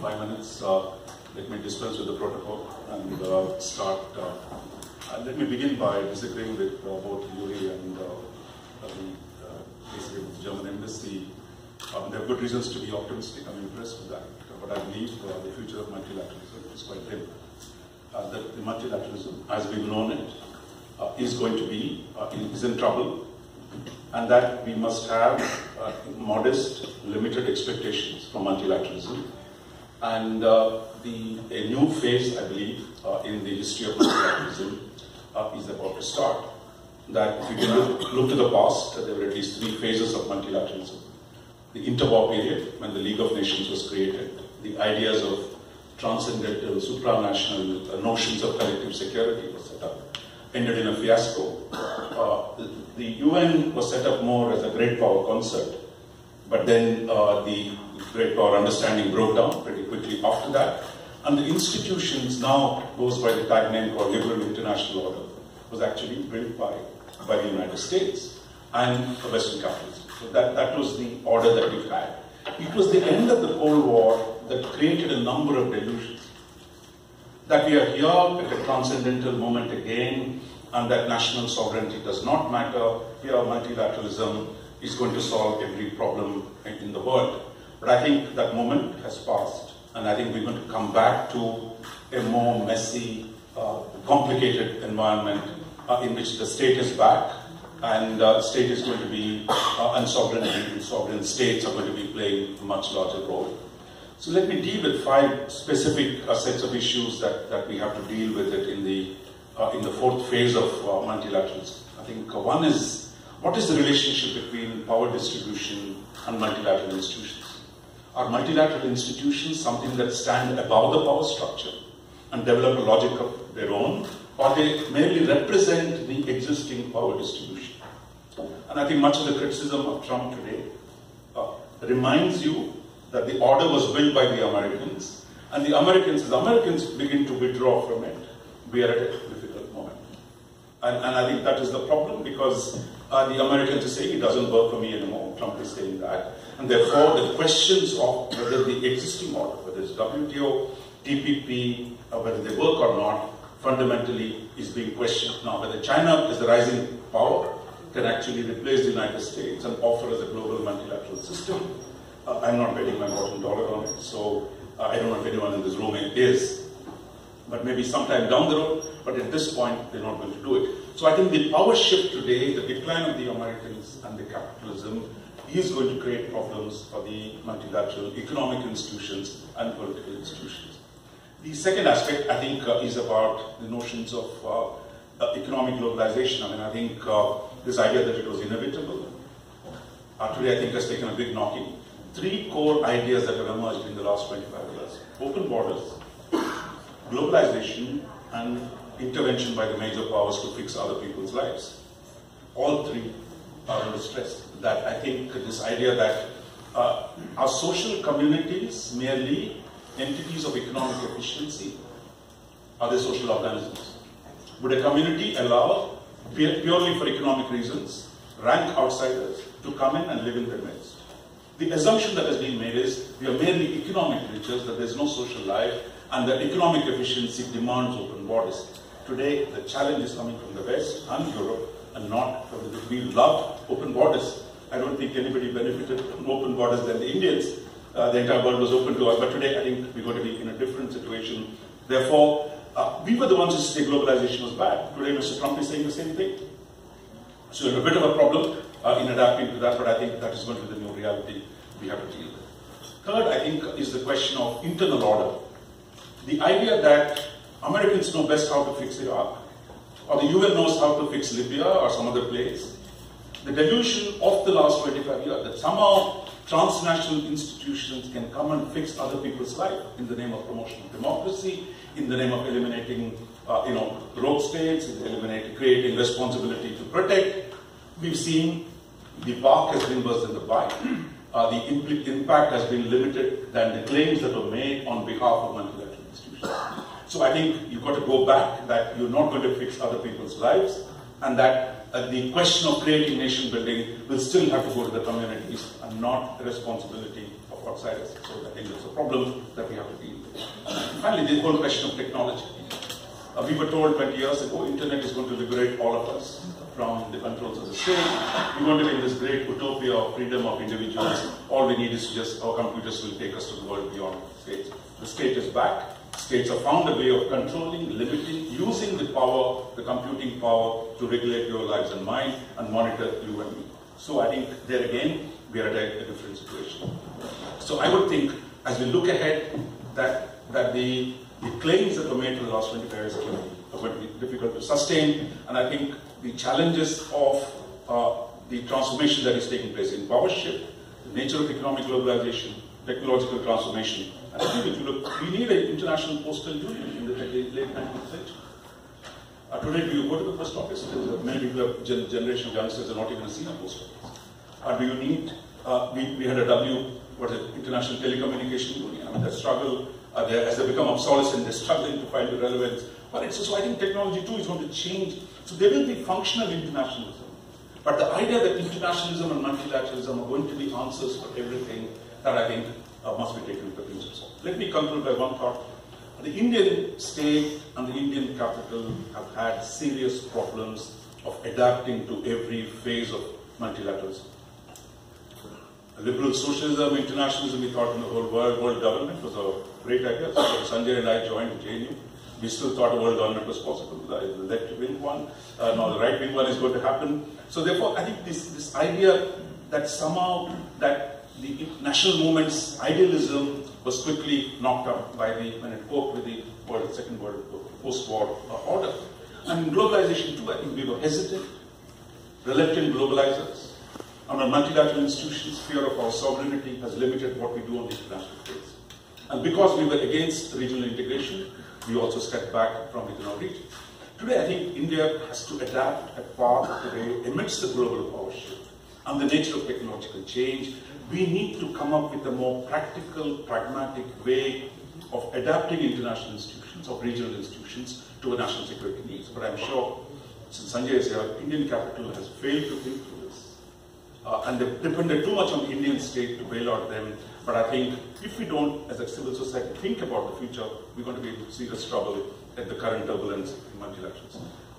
five minutes. Uh, let me dispense with the protocol and uh, start. Uh, let me begin by disagreeing with both Yuri and the, basically with the German embassy. Um, there are good reasons to be optimistic. I'm impressed with that. But I believe the future of multilateralism is quite dim. That the multilateralism, as we've known it, is going to be is in trouble, and that we must have uh, modest, limited expectations from multilateralism, and uh, the a new phase, I believe, uh, in the history of multilateralism uh, is about to start. That if you can look, look to the past, there were at least three phases of multilateralism. The interwar period, when the League of Nations was created, the ideas of transcendental, supranational uh, notions of collective security were set up, ended in a fiasco. Uh, the UN was set up more as a great power concert, but then uh, the great power understanding broke down pretty quickly after that. And the institutions now goes by the tag name called Liberal International Order, was actually built by, by the United States and the Western capitalism. So that, that was the order that we've had. It was the end of the Cold War that created a number of delusions. That we are here at a transcendental moment again, and that national sovereignty does not matter. Here, multilateralism is going to solve every problem in the world. But I think that moment has passed, and I think we're going to come back to a more messy, uh, complicated environment uh, in which the state is back, and uh, state is going to be, uh, and sovereignty, sovereign states are going to be playing a much larger role. So let me deal with five specific uh, sets of issues that, that we have to deal with it in the, uh, in the fourth phase of uh, multilateralism. I think one is, what is the relationship between power distribution and multilateral institutions? Are multilateral institutions something that stand above the power structure and develop a logic of their own, or they merely represent the existing power distribution? And I think much of the criticism of Trump today uh, reminds you that the order was built by the Americans, and the Americans, as Americans begin to withdraw from it, we are at a. And, and I think that is the problem because uh, the Americans are saying it doesn't work for me anymore. Trump is saying that. And therefore, the questions of whether the existing model, whether it's WTO, TPP, uh, whether they work or not, fundamentally is being questioned. Now, whether China is the rising power can actually replace the United States and offer us a global multilateral system. Uh, I'm not betting my bottom dollar on it, so uh, I don't know if anyone in this room is. But maybe sometime down the road, but at this point, they're not going to do it. So I think the power shift today, the decline of the Americans and the capitalism, is going to create problems for the multilateral economic institutions and political institutions. The second aspect, I think, uh, is about the notions of uh, uh, economic globalization. I mean, I think uh, this idea that it was inevitable, uh, today I think has taken a big knocking. Three core ideas that have emerged in the last 25 years. Open borders, globalization, and intervention by the major powers to fix other people's lives. All three are under stress. That I think this idea that uh, are social communities merely entities of economic efficiency? Are they social organisms? Would a community allow, purely for economic reasons, rank outsiders to come in and live in their midst? The assumption that has been made is we are merely economic creatures, that there's no social life, and the economic efficiency demands open borders. Today, the challenge is coming from the West and Europe, and not from the We love open borders. I don't think anybody benefited from open borders than the Indians. Uh, the entire world was open to us, but today I think we're going to be in a different situation. Therefore, uh, we were the ones who say globalization was bad. Today, Mr. Trump is saying the same thing. So we have a bit of a problem uh, in adapting to that, but I think that is going to be the new reality we have to deal with. Third, I think, is the question of internal order. The idea that Americans know best how to fix Iraq, or the UN knows how to fix Libya or some other place. The delusion of the last 25 years that somehow transnational institutions can come and fix other people's life in the name of promotion of democracy, in the name of eliminating, uh, you know, rogue states, in eliminating, creating responsibility to protect. We've seen the bark has been worse than the bite. Uh, the impact has been limited than the claims that were made on behalf of multilateral institutions. So I think you've got to go back that you're not going to fix other people's lives, and that uh, the question of creating nation building will still have to go to the communities and not the responsibility of outsiders. So I think that's a problem that we have to deal with. Finally, the whole question of technology. Uh, we were told 20 years ago, internet is going to liberate all of us from the controls of the state. We're going to be in this great utopia of freedom of individuals. All we need is just, our computers will take us to the world beyond the state. The state is back. States have found a way of controlling, limiting, using the power, the computing power to regulate your lives and mine and monitor you and me. So I think there again, we are at a, a different situation. So I would think, as we look ahead, that, that the, the claims that were made for the last 25 years are going, to be, difficult to sustain, and I think the challenges of uh, the transformation that is taking place in power shift, nature of economic globalization, technological transformation, and I think if you look, we need an international postal union in the late 19th century. Uh, today, do you go to the post office? Many people of gen generation youngsters are not even seen a post office. Or do you need, uh, we, we had a W, what is it, International Telecommunication Union. I mean, that struggle, uh, they, as they become obsolescent, they're struggling to find the relevance. But so, so I think technology too is going to change. So there will be functional internationalism. But the idea that internationalism and multilateralism are going to be answers for everything, that I think uh, must be taken into consideration. Let me conclude by one thought. The Indian state and the Indian capital have had serious problems of adapting to every phase of multilateralism. Liberal socialism, internationalism, we thought in the whole world, world government was a great idea. So Sanjay and I joined JNU. We still thought a world government was possible. The left wing one, uh, now the right wing one is going to happen. So therefore, I think this, this idea that somehow that the national movement's idealism was quickly knocked out by the, when it coped with the world, second world post-war uh, order. And globalization too, I think we were hesitant, reluctant globalizers. Under multilateral institutions, fear of our sovereignty has limited what we do on the international stage. And because we were against regional integration, we also stepped back from within our region. Today, I think India has to adapt a path today amidst the global power shift and the nature of technological change we need to come up with a more practical, pragmatic way of adapting international institutions, of regional institutions, to national security needs. But I'm sure, since Sanjay is here, Indian capital has failed to think through this. Uh, and they've depended too much on the Indian state to bail out them. But I think if we don't, as a civil society, think about the future, we're going to be in serious trouble at the current turbulence in multilateralism.